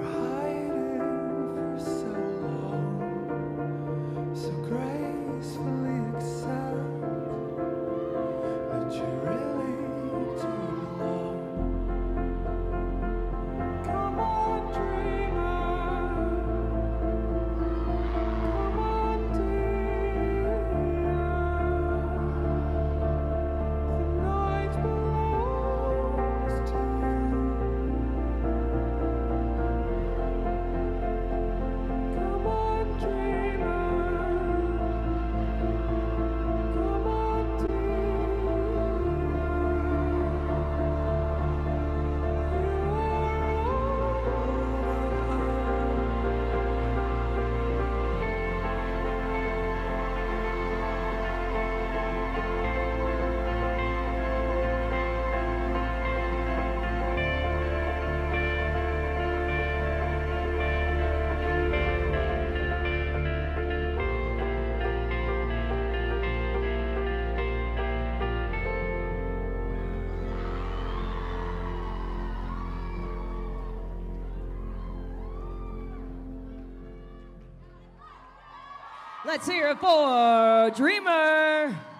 her Let's hear it for Dreamer.